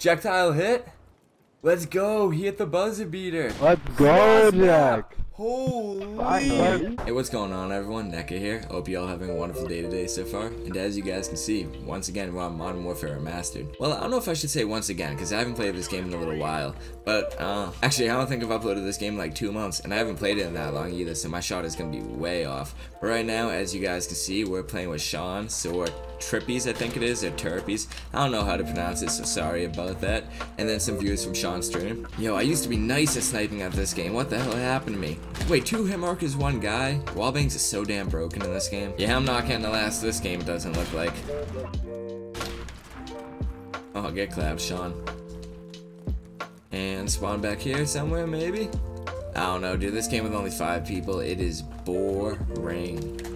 Projectile hit? Let's go. He hit the buzzer beater. Let's go, Jack. Holy! Hey, what's going on, everyone? Necca here. Hope you all having a wonderful day today so far. And as you guys can see, once again, we're on Modern Warfare Remastered. Well, I don't know if I should say once again, because I haven't played this game in a little while. But, uh, actually, I don't think I've uploaded this game in like two months, and I haven't played it in that long either, so my shot is going to be way off. But right now, as you guys can see, we're playing with Shawn, so Trippies, I think it is, or Turpies. I don't know how to pronounce it, so sorry about that. And then some views from Shawn's stream. Yo, I used to be nice at sniping at this game. What the hell happened to me? Wait, two hit markers, one guy? Wallbangs is so damn broken in this game. Yeah, I'm not getting the last this game, it doesn't look like. Oh, get clapped, Shawn. And spawn back here somewhere, maybe? I don't know, dude. This game with only five people, it is boring.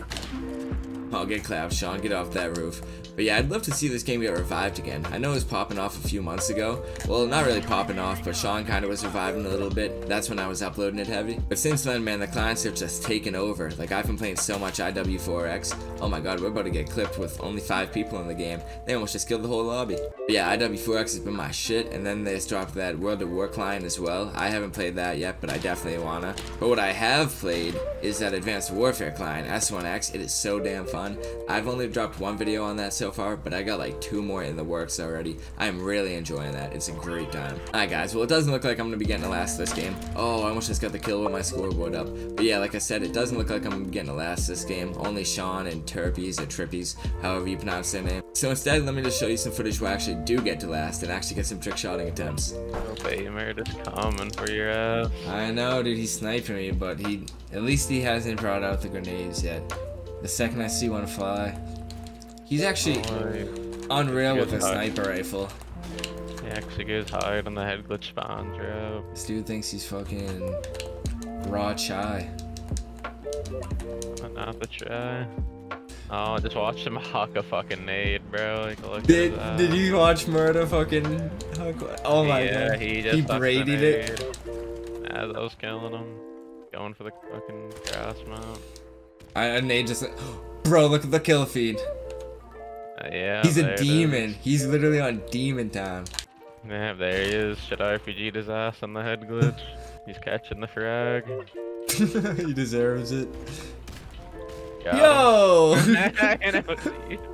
I'll get clapped, Shawn. Get off that roof. But yeah, I'd love to see this game get revived again. I know it was popping off a few months ago. Well, not really popping off, but Shawn kind of was reviving a little bit. That's when I was uploading it heavy. But since then, man, the clients have just taken over. Like, I've been playing so much IW4X. Oh my god, we're about to get clipped with only five people in the game. They almost just killed the whole lobby. But yeah, IW4X has been my shit. And then they just dropped that World at War client as well. I haven't played that yet, but I definitely wanna. But what I have played is that Advanced Warfare client, S1X. It is so damn fun. I've only dropped one video on that so far, but I got like two more in the works already. I am really enjoying that. It's a great time. Alright guys, well it doesn't look like I'm gonna be getting a last this game. Oh, I almost just got the kill with my scoreboard up. But yeah, like I said, it doesn't look like I'm gonna be getting a last this game. Only Shawn and Turpies or Trippies, however you pronounce their name. So instead, let me just show you some footage where I actually do get to last and actually get some trick shotting attempts. Bamer just coming for your ass. I know, dude, he's sniping me, but he at least he hasn't brought out the grenades yet. The second I see one fly, he's actually oh, Boy, unreal with a sniper rifle. he actually goes hide on the head glitch spawn drop. This dude thinks he's fucking raw chai. Not the try. Oh, just watch him huck a fucking nade, bro. Like, look Did did you watch Murda fucking? hook- Oh my yeah, god. he just He braided it. As I was killing him. Going for the fucking grass mount. I and they just bro, look at the kill feed. Uh, yeah, He's a demon. He's literally on demon time. Yeah, there he is. Should I RPG'd his ass on the head glitch? He's catching the frag. he deserves it. Got Yo,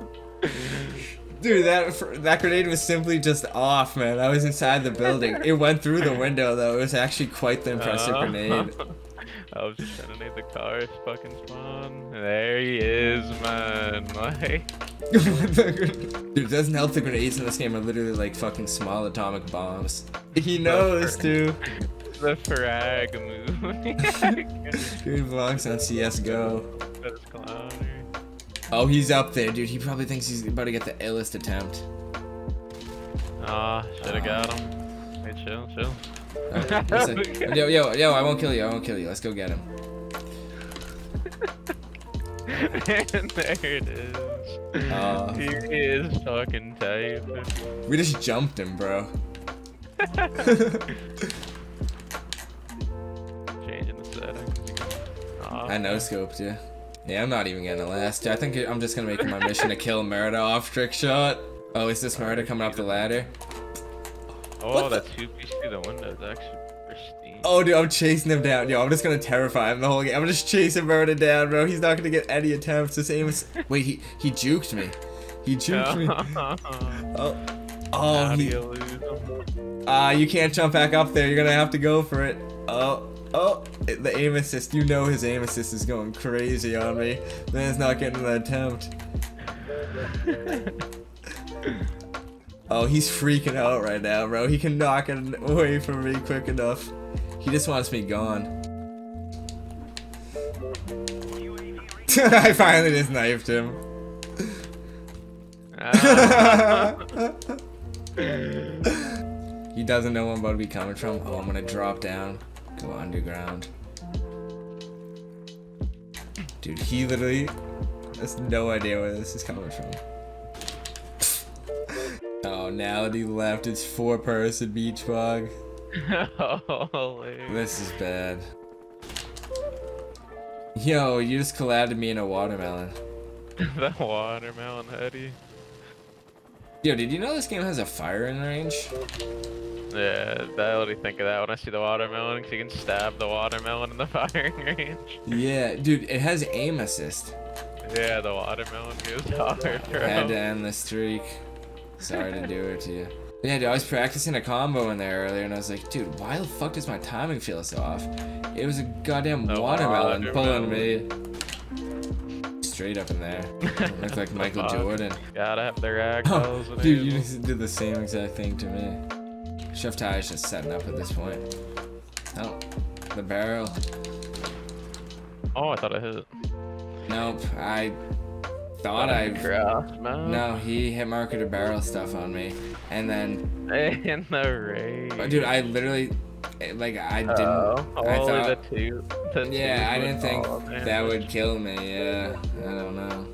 dude, that that grenade was simply just off, man. I was inside the building. It went through the window though. It was actually quite the impressive Uh, grenade. I was just trying to nade the cars fucking spawn. There he is, man. Like, Dude, it doesn't help the grenades in this game are literally like fucking small atomic bombs. He knows, too. the frag move. Dude belongs on CSGO. That's clowner. Oh, he's up there, dude. He probably thinks he's about to get the illest attempt. Ah, should've got him. Hey, chill, chill. Alright, listen. yo, yo, yo, I won't kill you. I won't kill you. Let's go get him. and there it is. Aw. he is fucking tight. We just jumped him, bro. Changing the settings. Aw, I no scoped you. Yeah, I'm not even getting a last. I think I'm just gonna make my mission to kill Murda off trick shot. Oh, is this Murda coming up the ladder? Oh, What the- that two piece through the window is actually pristine. Oh, dude, I'm chasing him down. Yo, I'm just gonna terrify him the whole game. I'm just chasing Murda down, bro. He's not gonna get any attempts. His aim is. Wait, he he juked me. He juked me. Oh, oh, How he. you lose? Ah, you can't jump back up there. You're gonna have to go for it. Oh, oh, it- the aim assist. You know his aim assist is going crazy on me. Man's not getting an attempt. Oh, he's freaking out right now, bro. He cannot get away from me quick enough. He just wants me gone. I finally just knifed him. Ah, He doesn't know where I'm about to be coming from. Oh, I'm gonna drop down, go underground. Dude, he literally has no idea where this is coming from. Oh, now that he left, it's four person beach bug. Holy. This is bad. Yo, you just collabed me in a watermelon. the watermelon hoodie. Yo, did you know this game has a firing range? Yeah, I already think of that when I see the watermelon, because you can stab the watermelon in the firing range. Yeah, dude, it has aim assist. Yeah, the watermelon goes hard, bro. Had to end the streak. Sorry to do it to you. Yeah, dude, I was practicing a combo in there earlier, and I was like, dude, why the fuck does my timing feel so off? It was a goddamn The watermelon, pulling me straight up in there. Looked like Michael fuck? Jordan. Gotta have their Oh, and dude, you just did the same exact thing to me. Chef Ty is just setting up at this point. Oh, the barrel. Oh, I thought I hit. It. Nope, I thought I. man. No, he hit marketed barrel stuff on me, and then In the rain. Dude, I literally, Eh, like, I oh, didn't. Oh, I thought, the two. Yeah, I didn't think fall that would kill me. Yeah, I don't know.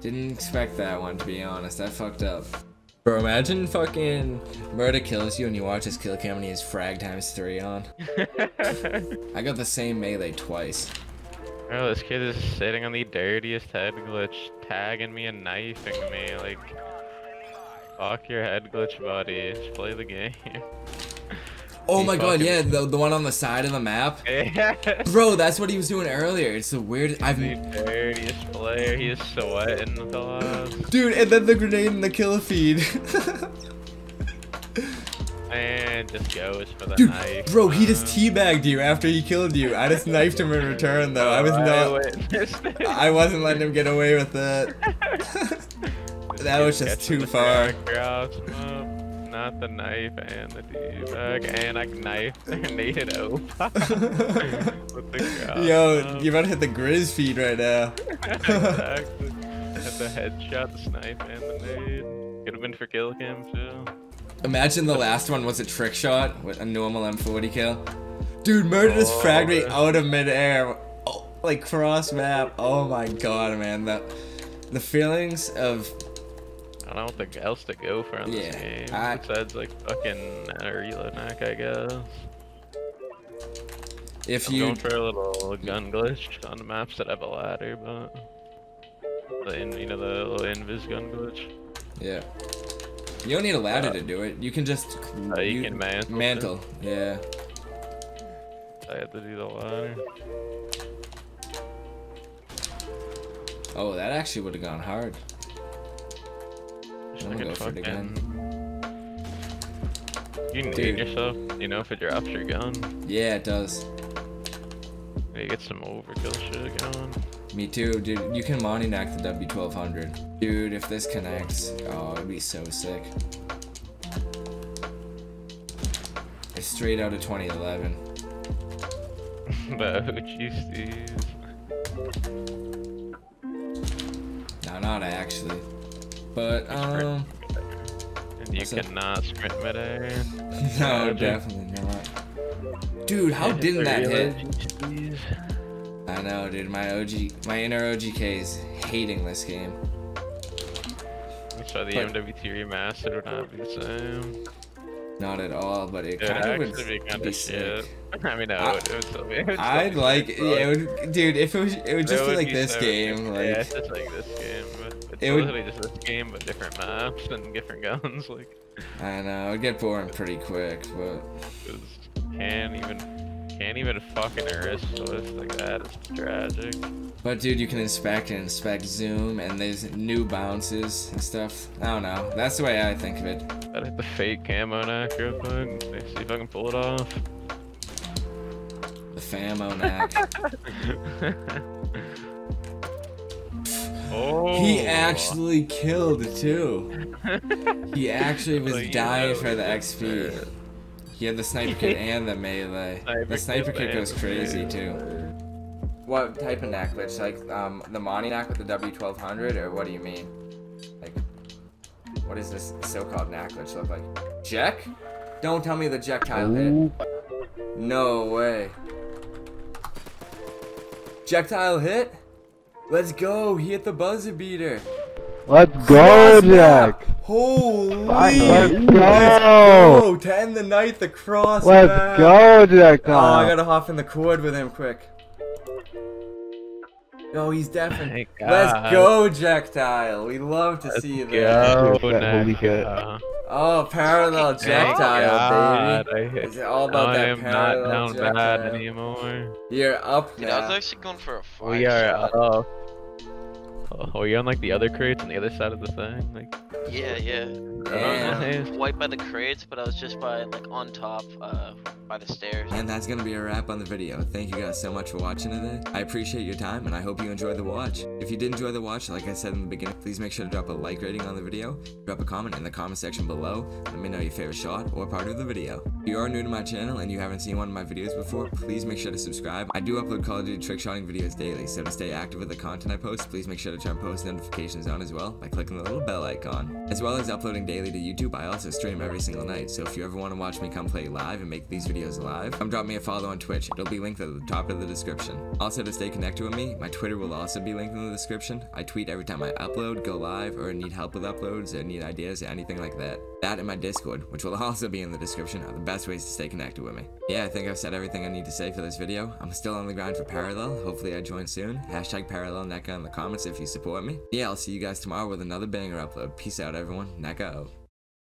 Didn't expect that one to be honest. I fucked up. Bro, imagine fucking Murda kills you and you watch his kill cam and he has frag times three on. I got the same melee twice. Bro, this kid is sitting on the dirtiest head glitch, tagging me and knifing me. Like, fuck your head glitch, buddy. Just play the game. Oh He my god, yeah, the, the one on the side of the map. Bro, that's what he was doing earlier. It's the weirdest. I've the dirtiest player. He is sweating the last. dude, and then the grenade and the kill feed. And just goes for the Dude, knife. bro, he just teabagged you after he killed you. I just knifed him in return, though. I was not. I wasn't letting him get away with it. that was just too far. Not the knife and the D-bag, and I knife and needed Opa with the cross Yo, you about to hit the Grizz feed right now. exactly. Had the headshot, the snipe, and the nade. Could have been for kill cam too. Imagine the last one was a trick shot with a normal M40 kill. Dude, Murda just Oh, fragged me out of midair. Oh, like cross map. Oh my god, man. The, the feelings of I don't think else to go for on Yeah, this game. I- Besides like fucking uh, reload knack, I guess. if I'm you going for a little gun glitch on the maps that have a ladder, but the in, you know the little invis gun glitch. Yeah. You don't need a ladder to do it. You can just Uh, you can mantle mantle. Yeah. I have to do the ladder. Oh, that actually would have gone hard. Just I'm gonna go for it again. You need Dude. yourself, you know, if it drops your gun. Yeah, it does. You get some overkill shit going. Me too, dude. You can Monty Knack the W1200. Dude, if this connects, oh, it'd be so sick. It's straight out of 2011. the OG Steves. No, not actually. But, um, And you What's up? cannot sprint midair. no, definitely not. Dude, how didn't that hit? Steves. I know, dude. My OG, my inner OGK is hating this game. So the But- MW2 remastered would not be the same. Not at all, but it It would kind of would be kind be of shit. sick. I mean, no, I- it, would- it would still be. It would still I'd be like, yeah, it would, dude. If it was, it would just It be would like be this so game, different. like yeah, it's just like this game. It's It would- literally just this game, but different maps and different guns. Like, I know it'd get boring pretty quick, but can't even, can't even fucking arrest with like that. It's tragic. but dude, you can inspect and inspect zoom, and there's new bounces and stuff. I don't know. That's the way I think of it. Gotta hit the fake camo knack real quick. See if I can pull it off. The famo knack. oh. He actually killed too. He actually was Well, dying know for the XP. did. He had the sniper kit and the melee. Sniper the sniper kit kit goes crazy melee. too. What type of knack glitch? Like um, the Monty knack with the W1200, or what do you mean? Like, what does this so-called knack glitch look like? Jack? Don't tell me the projectile hit. No way. Projectile hit? Let's go. He hit the buzzer beater. Let's go, Cross map. Jack. Holy. Let's Let's go. go. To end the night, the cross Let's map. go, Jack. Oh, I gotta hop in the cord with him quick. Oh, he's definitely. Thank Let's God. go, Jectile. We love to Let's see you go, there. Holy Holy shit. Oh, parallel oh, Thank Jectile, God, baby. I, Is it all about I that am not parallel down bad anymore. You're up Dude, I was actually going for a five We are shot. up. Oh, are you on like the other crates on the other side of the thing? Like, Yeah, yeah. Damn. I was White by the crates, but I was just by like on top, uh, by the stairs. And that's gonna be a wrap on the video. Thank you guys so much for watching today. I appreciate your time and I hope you enjoyed the watch. If you did enjoy the watch, like I said in the beginning, please make sure to drop a like rating on the video, drop a comment in the comment section below, let me know your favorite shot or part of the video. If you are new to my channel and you haven't seen one of my videos before, please make sure to subscribe. I do upload Call of Duty trick shotting videos daily, so to stay active with the content I post, please make sure to turn post notifications on as well by clicking the little bell icon. As well as uploading daily to YouTube, I also stream every single night, so if you ever want to watch me come play live and make these videos live, come drop me a follow on Twitch. It'll be linked at the top of the description. Also, to stay connected with me, my Twitter will also be linked in the description. I tweet every time I upload, go live, or need help with uploads, or need ideas, or anything like that. That and my Discord, which will also be in the description, are the best ways to stay connected with me. Yeah, I think I've said everything I need to say for this video. I'm still on the grind for Parallel. Hopefully I join soon. Hashtag Parallel Necca in the comments if you support me. Yeah, I'll see you guys tomorrow with another banger upload. Peace out, everyone. Necca out.